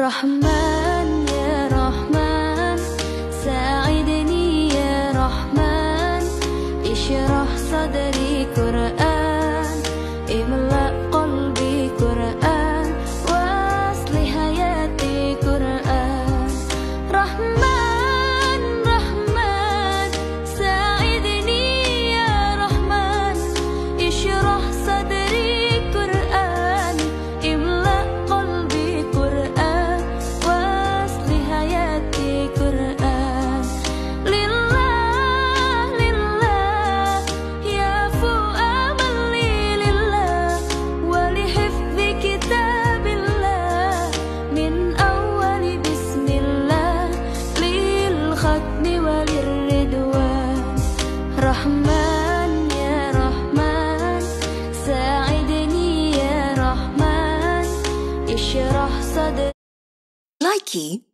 رحمن يا رحمن ساعدني يا رحمن. اشرح صدري قرآن املأ قلبي قرآن واصل حياتي قرآن. رحمن رحمن يا رحمن ساعدني يا رحمن Likey